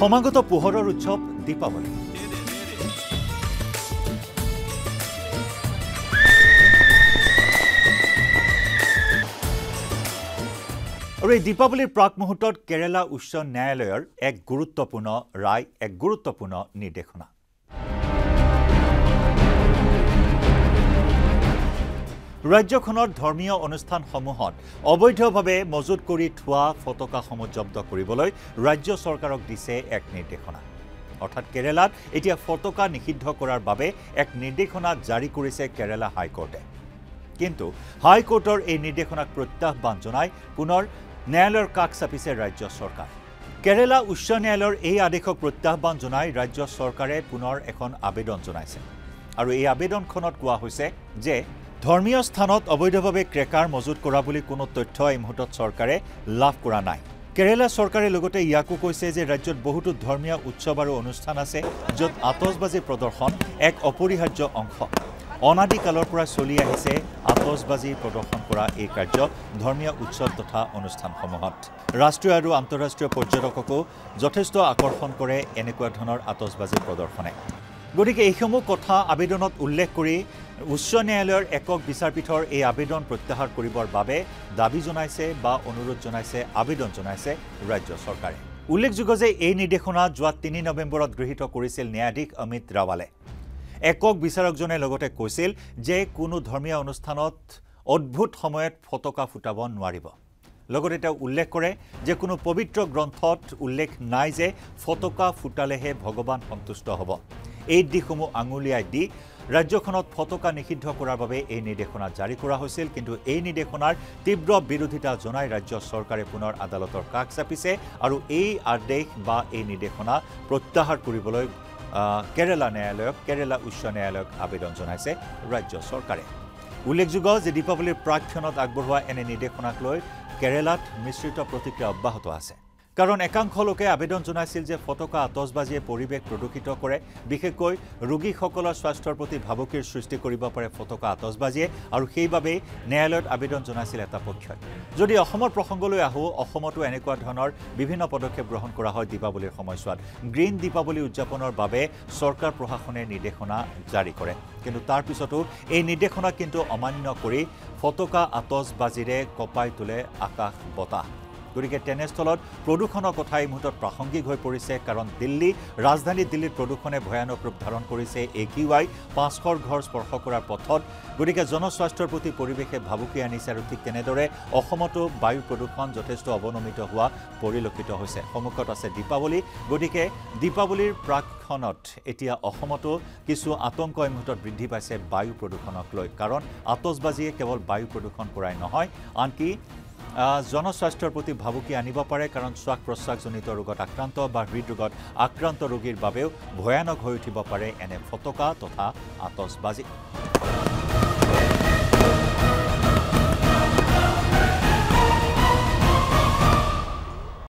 সমাগত পোহৰৰ উৎসৱ দীপাৱলী। আৰু এই দীপাৱলীৰ প্ৰাক মুহূৰ্তত কেৰালা উচ্চ ন্যায়ালয়ৰ এক গুৰুত্বপূৰ্ণ ৰায় এক গুৰুত্বপূৰ্ণ নিৰ্দেশনা। ৰাজ্যখনৰ ধৰ্মীয় অনুষ্ঠানসমূহত অবৈধভাৱে মজুত কৰি থোৱা ফটকাসমূহ জব্দ কৰিবলৈ ৰাজ্য চৰকাৰক দিছে এক নিৰ্দেশনা। অৰ্থাৎ কেৰালাত এতিয়া ফটকা নিষিদ্ধ কৰাৰ বাবে এক নিৰ্দেশনা জাৰি কৰিছে কেৰালা হাইকোৰ্টে। কিন্তু হাইকোৰ্টৰ এই নিৰ্দেশনাক প্ৰত্যাহ্বান জনাই পুনৰ ন্যায়ালয়ৰ কাষ চাপিছে ৰাজ্য চৰকাৰ। কেৰালা উচ্চ ন্যায়ালয়ৰ এই আদেশক প্ৰত্যাহ্বান জনাই ৰাজ্য চৰকাৰে পুনৰ এখন আবেদন জনাইছে। আৰু এই আবেদনখনত কোৱা হৈছে যে ধৰ্মীয় স্থানত অবৈধভাৱে ক্ৰেকাৰ মজুত কৰা বুলি কোনো তথ্য এই মুহূৰ্তত চৰকাৰে লাভ কৰা নাই। কেৰালা চৰকাৰে লগতে ইয়াকো কৈছে যে ৰাজ্যত বহুতো ধৰ্মীয় উৎসৱ আৰু অনুষ্ঠান আছে য'ত আতচবাজী প্ৰদৰ্শন এক অপৰিহাৰ্য অংশ। অনাদিকালৰ পৰা চলি আহিছে আতচবাজী প্ৰদৰ্শন কৰা এই কাৰ্য ধৰ্মীয় উৎসৱ তথা অনুষ্ঠানসমূহত। ৰাষ্ট্ৰীয় আৰু আন্তঃৰাষ্ট্ৰীয় পৰ্যটককো যথেষ্ট আকৰ্ষণ কৰে এনেকুৱা ধৰণৰ আতচবাজী প্ৰদৰ্শনে। গতিকে এইসমূহ কথা আবেদনত উল্লেখ কৰি উচ্চ ন্যায়ালয়ৰ একক বিচাৰপীঠৰ এই আবেদন প্ৰত্যাহাৰ কৰিবৰ বাবে দাবী জনাইছে বা অনুৰোধ জনাইছে আবেদন জনাইছে ৰাজ্য চৰকাৰে। উল্লেখযোগ্য যে এই নিৰ্দেশনা যোৱা তিনি নৱেম্বৰত গৃহীত কৰিছিল ন্যায়াধীশ অমিত ৰাৱালে। একক বিচাৰকজনে লগতে কৈছিল যে কোনো ধৰ্মীয় অনুষ্ঠানত অদ্ভুত সময়ত ফটকা ফুটাব নোৱাৰিব। লগতে তেওঁ উল্লেখ কৰে যে কোনো পবিত্ৰ গ্ৰন্থত উল্লেখ নাই যে ফটকা ফুটালেহে ভগৱান সন্তুষ্ট হ'ব। এই দিশসমূহ আঙুলিয়াই দি ৰাজ্যখনত ফটকা নিষিদ্ধ কৰাৰ বাবে এই নিৰ্দেশনা জাৰি কৰা হৈছিল। কিন্তু এই নিৰ্দেশনাৰ তীব্ৰ বিৰোধিতা জনাই ৰাজ্য চৰকাৰে পুনৰ আদালতৰ কাষ চাপিছে আৰু এই আদেশ বা এই নিৰ্দেশনা প্ৰত্যাহাৰ কৰিবলৈ কেৰালা ন্যায়ালয়ক কেৰালা উচ্চ ন্যায়ালয়ক আবেদন জনাইছে ৰাজ্য চৰকাৰে। উল্লেখযোগ্য যে দীপাৱলীৰ প্ৰাক্ষণত আগবঢ়োৱা এনে নিৰ্দেশনাক লৈ কেৰালাত মিশ্ৰিত প্ৰতিক্ৰিয়া অব্যাহত আছে। কাৰণ একাংশ লোকে আবেদন জনাইছিল যে ফটকা আতচবাজীয়ে পৰিৱেশ প্ৰদূষিত কৰে। বিশেষকৈ ৰোগীসকলৰ স্বাস্থ্যৰ প্ৰতি ভাবুকিৰ সৃষ্টি কৰিব পাৰে ফটকা আতচবাজীয়ে আৰু সেইবাবেই ন্যায়ালয়ত আবেদন জনাইছিল এটা পক্ষই। যদি অসমৰ প্ৰসংগলৈ আহোঁ অসমতো এনেকুৱা ধৰণৰ বিভিন্ন পদক্ষেপ গ্ৰহণ কৰা হয় দীপাৱলীৰ সময়ছোৱাত। গ্ৰীণ দীপাৱলী উদযাপনৰ বাবে চৰকাৰ প্ৰশাসনে নিৰ্দেশনা জাৰি কৰে। কিন্তু তাৰ পিছতো এই নিৰ্দেশনা কিন্তু অমান্য কৰি ফটকা আতচবাজীৰে কঁপাই তোলে আকাশ বতাহ। গতিকে তেনেস্থলত প্ৰদূষণৰ কথা এই মুহূৰ্তত প্ৰাসংগিক হৈ পৰিছে কাৰণ দিল্লী ৰাজধানী দিল্লীত প্ৰদূষণে ভয়ানক ৰূপ ধাৰণ কৰিছে এ কিউ আই পাঁচশৰ ঘৰ স্পৰ্শ কৰাৰ পথত। গতিকে জনস্বাস্থ্যৰ প্ৰতি পৰিৱেশে ভাবুকি আনিছে আৰু ঠিক তেনেদৰে অসমতো বায়ু প্ৰদূষণ যথেষ্ট অৱনমিত হোৱা পৰিলক্ষিত হৈছে। সন্মুখত আছে দীপাৱলী। গতিকে দীপাৱলীৰ প্ৰাকখনত এতিয়া অসমতো কিছু আতংক এই মুহূৰ্তত বৃদ্ধি পাইছে বায়ু প্ৰদূষণক লৈ। কাৰণ আতচবাজীয়ে কেৱল বায়ু প্ৰদূষণ কৰাই নহয় আনকি জনস্বাস্থ্যৰ প্ৰতি ভাবুকি আনিব পাৰে কাৰণ শ্বাস প্ৰশ্বাসজনিত ৰোগত আক্ৰান্ত বা হৃদৰোগত আক্ৰান্ত ৰোগীৰ বাবেও ভয়ানক হৈ উঠিব পাৰে এনে ফটকা তথা আতচবাজী।